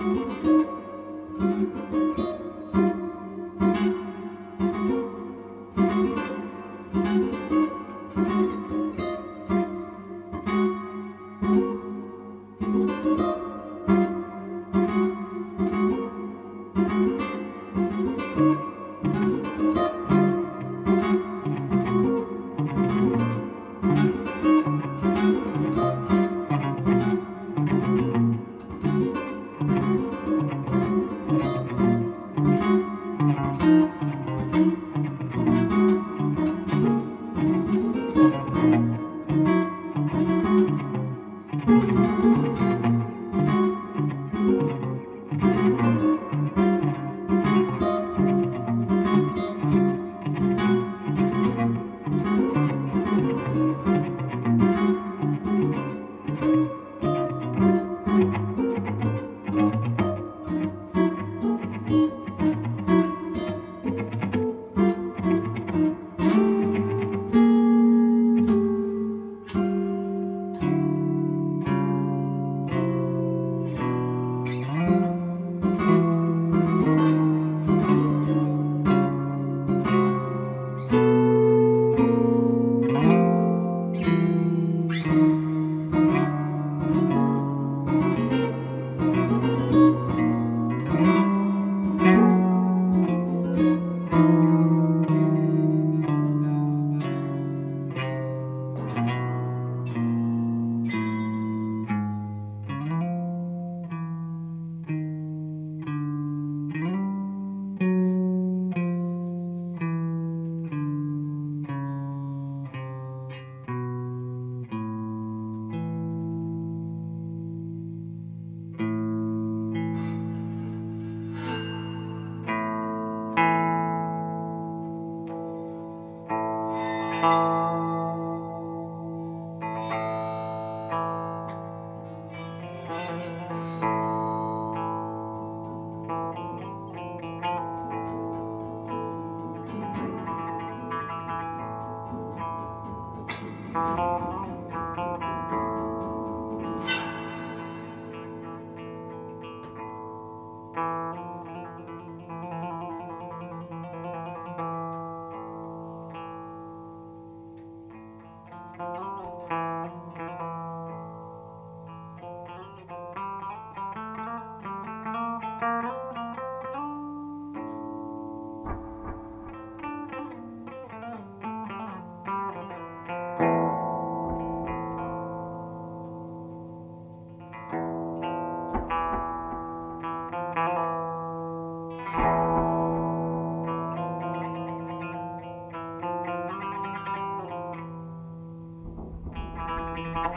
Thank you. Música